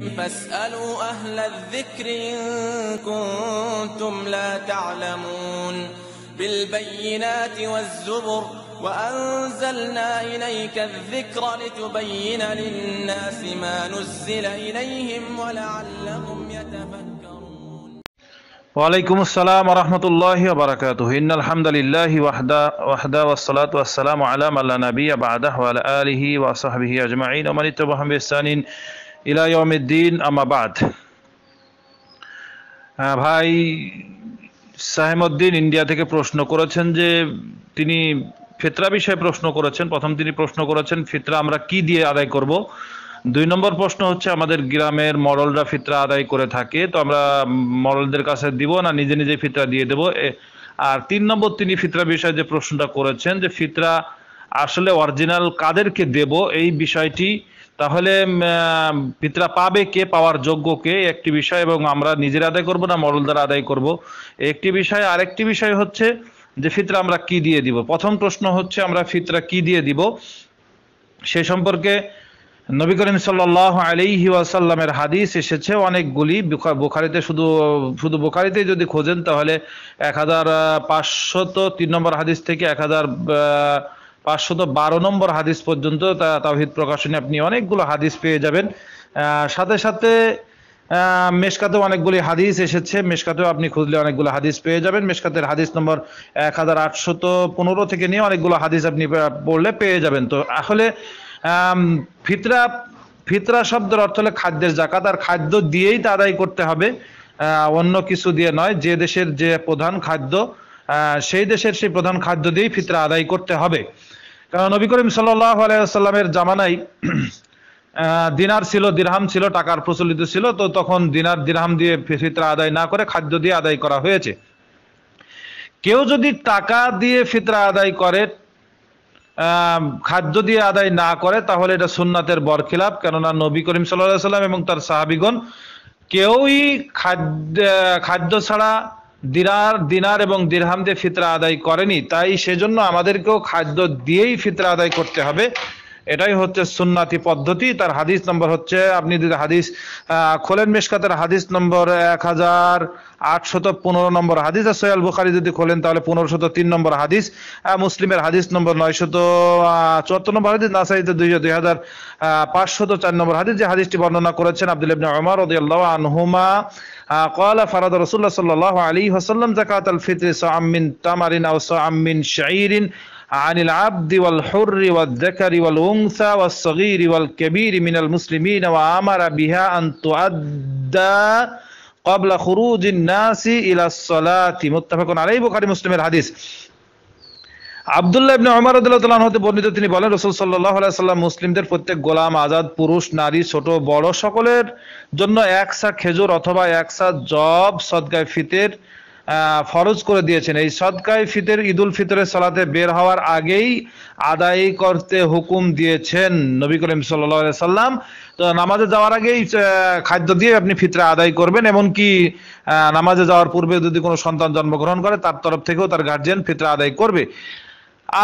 فاسألوا أهل الذكر إن كنتم لا تعلمون بالبينات والزبر وأنزلنا إليك الذكر لتبين للناس ما نزل إليهم ولعلهم يتفكرون. وعليكم السلام ورحمة الله وبركاته. إن الحمد لله وحده وحده والصلاة والسلام على من لا نبي بعده وعلى آله وصحبه أجمعين. ومن اتبعهم بإحسان ইলা ইয়াউমিদ্দিন আম্মা বা'দ। আহ, ভাই সাহেমউদ্দিন ইন্ডিয়া থেকে প্রশ্ন করেছেন যে তিনি ফিতরা বিষয়ে প্রশ্ন করেছেন। প্রথম তিনি প্রশ্ন করেছেন ফিতরা আমরা কি দিয়ে আদায় করব? দুই নম্বর প্রশ্ন হচ্ছে আমাদের গ্রামের মডলরা ফিতরা আদায় করে থাকে তো আমরা মডলদের কাছে দিব না নিজে নিজে ফিতরা দিয়ে দেব। আর তিন নম্বর তিনি ফিতরা বিষয়ে যে প্রশ্নটা করেছেন যে ফিতরা আসলে অরিজিনাল কাদেরকে দেব এই বিষয়টি তাহলে ফিতরা পাবে কে পাওয়ার যোগ্য কে একটি বিষয়, এবং আমরা নিজের আদায় করব না মডল দ্বারা আদায় করব। একটি বিষয়। আরেকটি বিষয় হচ্ছে যে, ফিতরা আমরা কি দিয়ে দিব? প্রথম প্রশ্ন হচ্ছে, আমরা ফিতরা কি দিয়ে দিব? সে সম্পর্কে নবী করিম সাল্লাহ আলাইহি ওয়াসাল্লামের হাদিস এসেছে, অনেকগুলি। বুখা- বুখারিতে শুধু শুধু বুখারিতে যদি খোঁজেন, তাহলে এক হাজার পাঁচশত তিন নম্বর হাদিস থেকে এক হাজার পাঁচশত বারো নম্বর হাদিস পর্যন্ত তাওহিদ প্রকাশনে আপনি অনেকগুলো হাদিস পেয়ে যাবেন। সাথে সাথে মেশকাতেও অনেকগুলি হাদিস এসেছে। মেশকাতেও আপনি খুঁজলে অনেকগুলো হাদিস পেয়ে যাবেন। মেশকাতের হাদিস নম্বর এক হাজার আটশত পনেরো থেকে নিয়ে অনেকগুলো হাদিস আপনি পড়লে পেয়ে যাবেন। তো আসলে ফিতরা ফিতরা শব্দের অর্থ হলে খাদ্যের জাকাত আর খাদ্য দিয়েই তা আদায় করতে হবে। অন্য কিছু দিয়ে নয়। যে দেশের যে প্রধান খাদ্য সেই দেশের সেই প্রধান খাদ্য দিয়েই ফিতরা আদায় করতে হবে। কারণ নবী করিম সাল্লাহ আলাইসাল্লামের জামানায় দিনার ছিল, দিরহাম ছিল, টাকার প্রচলিত ছিল, তো তখন দিনার, দিরহাম দিয়ে ফিতরা আদায় না করে খাদ্য দিয়ে আদায় করা হয়েছে। কেউ যদি টাকা দিয়ে ফিতরা আদায় করে খাদ্য দিয়ে আদায় না করে, তাহলে এটা সুন্নাতের বরখিলাপ কেননা নবী করিম সাল্লাহ সাল্লাম এবং তার সাহাবিগণ কেউই খাদ্য খাদ্য ছাড়া দিনার দিনার এবং দিরহাম দিয়ে ফিতরা আদায় করেনি, তাই সেজন্য আমাদেরকেও খাদ্য দিয়েই ফিতরা আদায় করতে হবে। এটাই হচ্ছে সুন্নাতি পদ্ধতি তার হাদিস নম্বর হচ্ছে আপনি যদি হাদিস আহ, খোলেন মেশকাতের হাদিস নম্বর এক হাজার আটশত পনেরো নম্বর হাদিস আর সৈয়াল বুখারি যদি খোলেন তাহলে পনেরোশত তিন নম্বর হাদিস আহ, মুসলিমের হাদিস নম্বর নয়শত চুয়াত্তর নম্বর হাদিস নাসাইতে দুই দুই হাজার পাঁচশত চার নম্বর হাদিস যে হাদিসটি বর্ণনা করেছেন আব্দুল ইবনে ওমর রাদিয়াল্লাহু আনহুমা আহ, قال فرض رسول الله صلى الله عليه وسلم زكاة الفطر صاع من تمر أو صاع من شعير মুসলিমের হাদিস। আবদুল্লাহ ইবনে ওমর রাদিয়াল্লাহু হতে বর্ণিত তিনি বলেন, রাসূল সাল্লাল্লাহু আলাইহি সাল্লাম মুসলিমদের প্রত্যেক গোলাম আজাদ, পুরুষ, নারী, ছোট, বড় সকলের জন্য এক সা খেজুর অথবা এক সা জব সদকায় ফিতের ফরজ করে দিয়েছেন। এই সদকায়ে ফিতের, ঈদুল ফিতরের সালাতে বের হওয়ার আগেই আদায় করতে হুকুম দিয়েছেন নবী করিম আলাইহি সাল্লাম। তো নামাজে যাওয়ার আগেই খাদ্য দিয়ে আপনি ফিতরা আদায় করবেন, এমনকি নামাজে যাওয়ার পূর্বে যদি কোনো সন্তান জন্মগ্রহণ করে, তার তরফ থেকেও তার গার্জিয়ান ফিতরা আদায় করবে।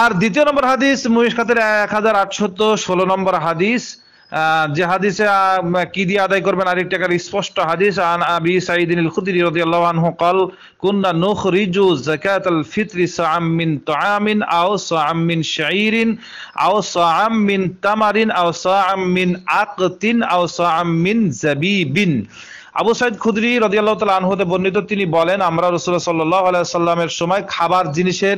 আর দ্বিতীয় নম্বর হাদিস মুহিসকাতের এক হাজার আটশত ষোলো নম্বর হাদিস যে হাদিসে আহ, কি দিয়ে আদায় করবেন আরেক টাকার স্পষ্ট হাদিস আন আবি সাইদিন আল খুদরি রাদিয়াল্লাহু আনহু قال كنا نخرج زكاة الفطر صاعا من طعام أو صاعا من شعير أو صاعا من تمر أو صاعا من عقط أو صاعا من زبيب আবু সাইদ খুদরি রাদিয়াল্লাহু তাআলা আনহুতে বর্ণিত তিনি বলেন আমরা রাসূলুল্লাহ সাল্লাল্লাহু আলাইহি সাল্লামের সময় খাবার জিনিসের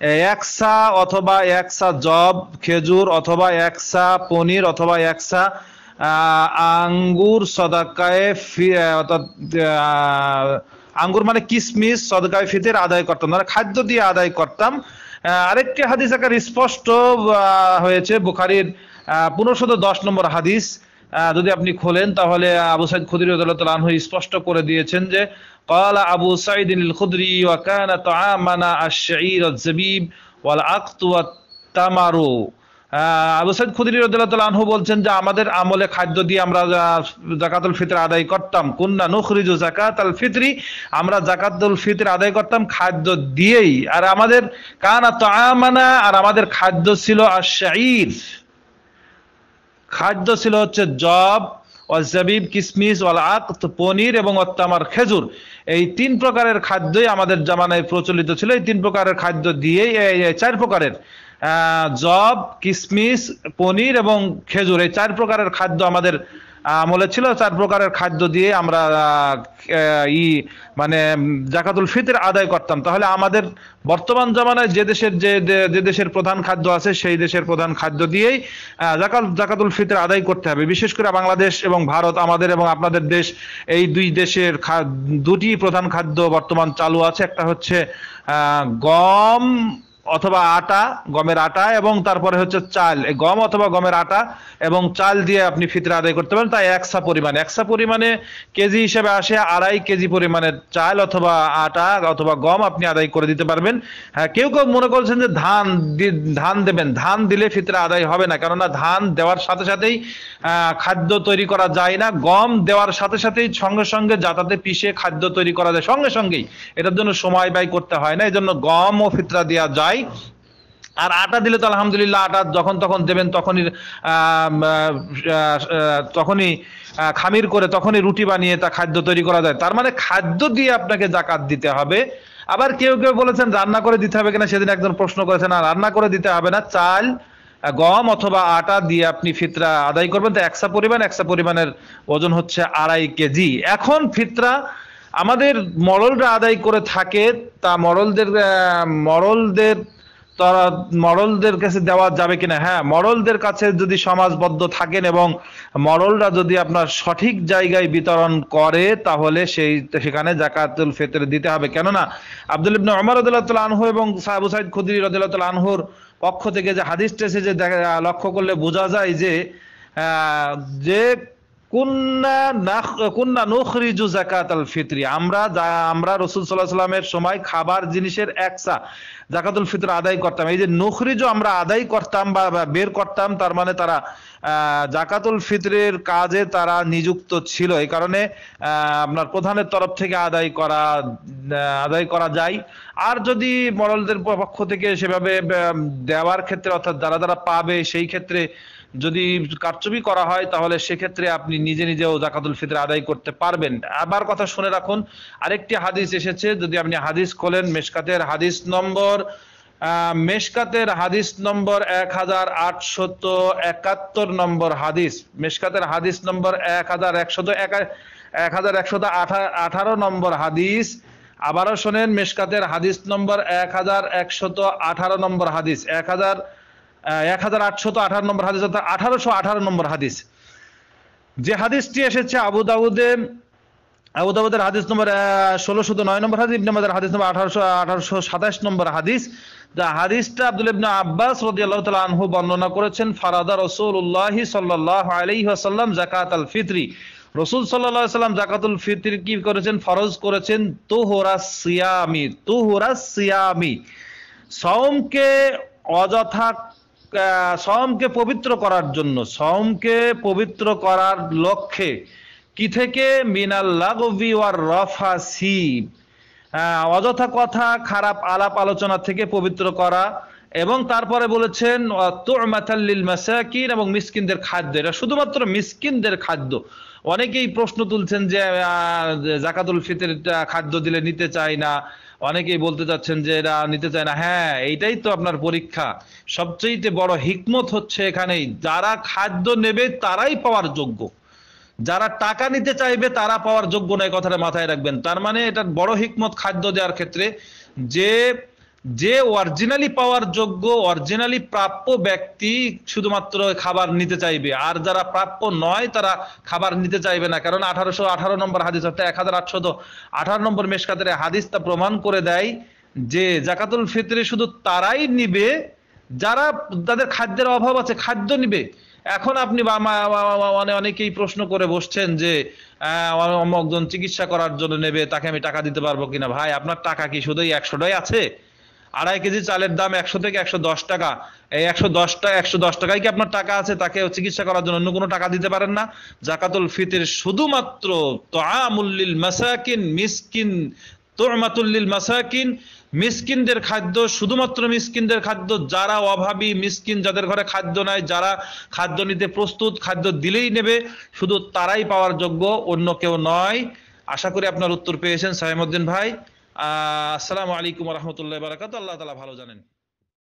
একসা অথবা একসা জব, খেজুর অথবা একসা পনির অথবা একসা আঙ্গুর সদাকায়ে অর্থাৎ আঙ্গুর মানে কিসমিস সদকায়ে ফিতের আদায় করতাম। মানে খাদ্য দিয়ে আদায় করতাম। আরেকটি হাদিস আকার স্পষ্ট হয়েছে বুখারির পনেরোশত দশ নম্বর হাদিস। যদি আপনি খোলেন, তাহলে আবু সাইদ খুদরি স্পষ্ট করে দিয়েছেন যে আবু সাইদ তামারু। আবু সাইদ আনহু বলছেন যে, আমাদের আমলে খাদ্য দিয়ে আমরা জাকাতুল ফিতর আদায় করতাম। কুন্না নুখরিজু জাকাতাল ফিতরি। আমরা জাকাতুল ফিতর আদায় করতাম খাদ্য দিয়েই। আর আমাদের কানা তাআমানা, আর আমাদের খাদ্য ছিল আশ-শাঈর। খাদ্য ছিল হচ্ছে জব ওয়াজাবিব কিসমিস ওয়াল আক্ত পনির এবং অত্তামার খেজুর। এই তিন প্রকারের খাদ্যই আমাদের জামানায় প্রচলিত ছিল। এই তিন প্রকারের খাদ্য দিয়েই, এই চার প্রকারের জব, কিসমিস, পনির এবং খেজুর, এই চার প্রকারের খাদ্য আমাদের আমলে ছিল চার প্রকারের খাদ্য দিয়ে আমরা ই মানে জাকাতুল ফিতর আদায় করতাম। তাহলে আমাদের বর্তমান জামানায় যে দেশের, যে, যে- দেশের প্রধান খাদ্য আছে, সেই দেশের প্রধান খাদ্য দিয়েই জাকাত, জাকাতুল ফিতর আদায় করতে হবে। বিশেষ করে বাংলাদেশ এবং ভারত, আমাদের এবং আপনাদের দেশ, এই দুই দেশের দুটি প্রধান খাদ্য বর্তমান চালু আছে। একটা হচ্ছে গম অথবা আটা, গমের আটা এবং তারপরে হচ্ছে চাল। গম অথবা গমের আটা এবং চাল দিয়ে আপনি ফিতরা আদায় করতে পারেন, তাই একসা পরিমাণে। একসা পরিমাণে কেজি হিসেবে আসে আড়াই কেজি পরিমাণের চাল অথবা আটা অথবা গম আপনি আদায় করে দিতে পারবেন। হ্যাঁ কেউ কেউ মনে করছেন যে ধান ধান দেবেন। ধান দিলে ফিতরা আদায় হবে না, কেননা ধান দেওয়ার সাথে সাথেই খাদ্য তৈরি করা যায় না। গম দেওয়ার সাথে সাথেই সঙ্গে সঙ্গে যাতাতে পিষে খাদ্য তৈরি করা যায় সঙ্গে সঙ্গেই। এটার জন্য সময় ব্যয় করতে হয় না এই জন্য গম ও ফিতরা দেওয়া যায় আর আটা দিলে তো আলহামদুলিল্লাহ আটা যখন তখন দেবেন তখনই তখনই খামির করে তখনই রুটি বানিয়ে তা খাদ্য তৈরি করা যায়। তার মানে খাদ্য দিয়ে আপনাকে জাকাত দিতে হবে। আবার কেউ কেউ বলেছেন রান্না করে দিতে হবে কিনা সেদিন একজন প্রশ্ন করেছেন আর রান্না করে দিতে হবে না। চাল, গম অথবা আটা দিয়ে আপনি ফিতরা আদায় করবেন। তো একশা পরিমাণ একশা পরিমাণের ওজন হচ্ছে আড়াই কেজি। এখন ফিতরা আমাদের মরলরা আদায় করে থাকে, তা মরলদের মরলদের, তারা মরলদের কাছে দেওয়া যাবে কিনা? হ্যাঁ মরলদের কাছে যদি সমাজবদ্ধ থাকেন এবং মরলরা যদি আপনার সঠিক জায়গায় বিতরণ করে, তাহলে সেই, সেখানে জাকাতুল ফেতরে দিতে হবে। কেননা, আব্দুল ইবনে ওমর রাদিয়াল্লাহু তাআলা আনহু এবং সাহাবু সাইদ খুদরি রাদিয়াল্লাহু তাআলা আনহুর পক্ষ থেকে যে হাদিসটা এসেছে, দেখা, লক্ষ্য করলে বোঝা যায় যে যে কুন্না নাখ- কুন্না নুখরিজু জাকাতাল ফিতরি। আমরা যা- আমরা রসুল সাল্লাহ সাল্লামের সময় খাবার জিনিসের একসা জাকাতুল ফিতর আদায় করতাম। এই যে নুখরিজু আমরা আদায় করতাম বা বা বের করতাম, তার মানে তারা জাকাতুল ফিতরের কাজে তারা নিযুক্ত ছিল। এই কারণে আপনার প্রধানের তরফ থেকে আদায় করা আদায় করা যায়। আর যদি মরলদের পক্ষ থেকে সেভাবে দেওয়ার ক্ষেত্রে অর্থাৎ যারা যারা পাবে সেই ক্ষেত্রে যদি কারচুপি করা হয়, তাহলে সেক্ষেত্রে আপনি নিজে নিজেও জাকাতুল ফিতর আদায় করতে পারবেন। আবার কথা শুনে রাখুন, আরেকটি হাদিস এসেছে, যদি আপনি হাদিস খোলেন, মেশকাতের হাদিস নম্বর মেশকাতের হাদিস নম্বর এক হাজার আটশত একাত্তর নম্বর হাদিস, মেশকাতের হাদিস নম্বর এক হাজার একশত এক হাজার একশত আঠা- আঠারো নম্বর হাদিস, আবারও শোনেন, মেশকাতের হাদিস নম্বর এক হাজার একশত আঠারো নম্বর হাদিস, এক হাজার এক হাজার আঠারো নম্বর হাদিস অর্থাৎ আঠারোশো আঠারো নম্বর হাদিস। যে হাদিসটি এসেছে হাদিস নম্বর ষোলোশো নয় নম্বর হাদিস, ইবনে মাজার হাদিস নম্বর আঠারোশো আঠারোশো নম্বর হাদিস। যা হাদিসটা আব্দুল ইবনে আব্বাস আনহু বর্ণনা করেছেন, ফারাদা রাসূলুল্লাহ সাল্লাল্লাহু আলাইহি ওয়াসাল্লাম যাকাত আল ফিতরি। রসুল সাল্লাল্লাহু সাল্লাম জাকাতুল ফিতর কি করেছেন? ফরজ করেছেন তুহুরা সিয়ামি তুহুরা সিয়ামি। সওমকে অযথা আহ, সওমকে পবিত্র করার জন্য সমকে পবিত্র করার লক্ষ্যে কি থেকে? মিনাল লাগবি ওয়ার রফাসি। অযথা কথা খারাপ আলাপ আলোচনা থেকে পবিত্র করা এবং তারপরে বলেছেন তোর তুমাতাল্লিল মাসাকিন এবং মিসকিনদের খাদ্য এটা শুধুমাত্র মিসকিনদের খাদ্য। অনেকেই প্রশ্ন তুলছেন যে জাকাতুল ফিতর খাদ্য দিলে নিতে চায় না। অনেকেই বলতে চাচ্ছেন যে, এরা নিতে চায় না। হ্যাঁ এইটাই তো আপনার পরীক্ষা। সবচেয়ে বড় হিকমত হচ্ছে এখানেই, যারা খাদ্য নেবে তারাই পাওয়ার যোগ্য। যারা টাকা নিতে চাইবে তারা পাওয়ার যোগ্য নয় কথাটা মাথায় রাখবেন। তার মানে এটা বড় হিকমত খাদ্য দেওয়ার ক্ষেত্রে যে যে অরিজিনালি পাওয়ার যোগ্য অরিজিনালি প্রাপ্য ব্যক্তি শুধুমাত্র খাবার নিতে চাইবে। আর যারা প্রাপ্য নয় তারা খাবার নিতে চাইবে না। কারণ আঠারোশো আঠারো নম্বর হাদিস অর্থাৎ এক হাজার আটশত আঠারো নম্বর মেশকাতের হাদিস তা প্রমাণ করে দেয় যে জাকাতুল ফিতরে শুধু তারাই নিবে যারা তাদের খাদ্যের অভাব আছে খাদ্য নিবে। এখন আপনি মানে অনেকেই প্রশ্ন করে বসছেন যে আহ, চিকিৎসা করার জন্য নেবে তাকে আমি টাকা দিতে পারব কিনা? ভাই আপনার টাকা কি শুধুই একশোটাই আছে? আড়াই কেজি চালের দাম একশো থেকে একশো দশ টাকা। এই একশো দশ টাকা একশো দশ টাকায় কি আপনার টাকা আছে? তাকে চিকিৎসা করার জন্য অন্য কোনো টাকা দিতে পারেন না। জাকাতুল ফিতির শুধুমাত্র তোয়ামুল্লিল মাসাকিন, মিসকিন তোরমাতুল্লিল মাসাকিন। মিসকিনদের খাদ্য, শুধুমাত্র মিসকিনদের খাদ্য, যারা অভাবী মিসকিন, যাদের ঘরে খাদ্য নাই, যারা খাদ্য নিতে প্রস্তুত, খাদ্য দিলেই নেবে, শুধু তারাই পাওয়ার যোগ্য, অন্য কেউ নয়। আশা করি আপনার উত্তর পেয়েছেন সাইমুদ্দিন ভাই। আসসালামু আলাইকুম রহমতুল্লাহ বারাকাত আল্লাহ তালা ভালো জানেন।